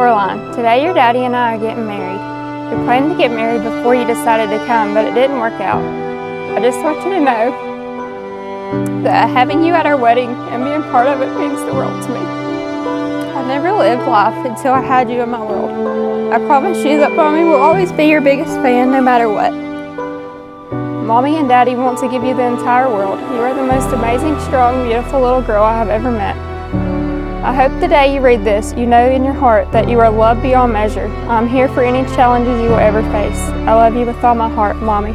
Caroline. Today your daddy and I are getting married. We planned to get married before you decided to come, but it didn't work out. I just want you to know that having you at our wedding and being part of it means the world to me. I never lived life until I had you in my world. I promise you that Mommy will always be your biggest fan no matter what. Mommy and Daddy want to give you the entire world. You are the most amazing, strong, beautiful little girl I have ever met. I hope the day you read this, you know in your heart that you are loved beyond measure. I'm here for any challenges you will ever face. I love you with all my heart, Mommy.